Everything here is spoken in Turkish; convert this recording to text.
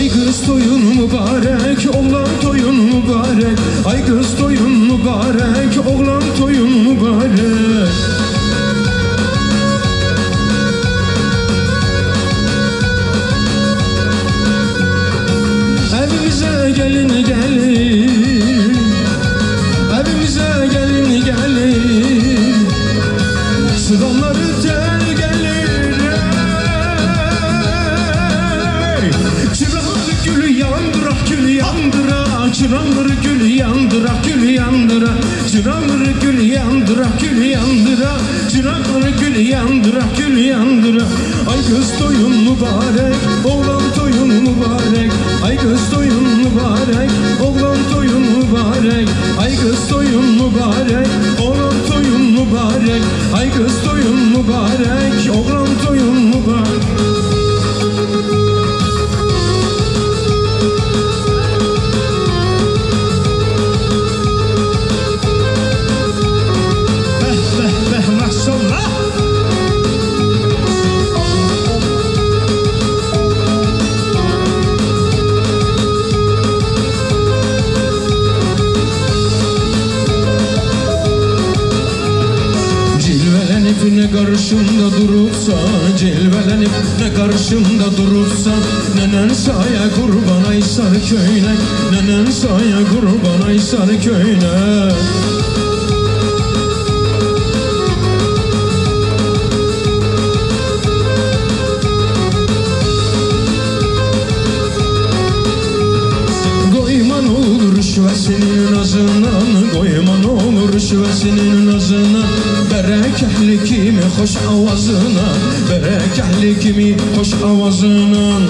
Ay kız toyun mübarek, oğlan toyun mübarek. Ay kız toyun mübarek, oğlan toyun mübarek. Evimize gelin gelin. Evimize gelin gelin. Sıraları tel gelir gül yandıra Çırağı gül yandıra gül yandıra. Çırağı gül yandıra gül yandıra. Çırağı gül yandıra gül yandıra. Ay kız toyun mübarek Oğlan toyun mübarek. Ay kız toyun mübarek Oğlan toyun mübarek. Ay kız toyun mübarek Oğlan toyun mübarek. Ay kız toyun mübarek karşımda durursa Cilvelenip ne karşımda durursa Nenen saya kurban aysar köyüne Nenen saya kurban aysar köyüne. Koyman olur şüvesinin nazından Koyman olur şüvesinin nazından Berekehli kimi hoş avazına Berekehli kimi hoş avazına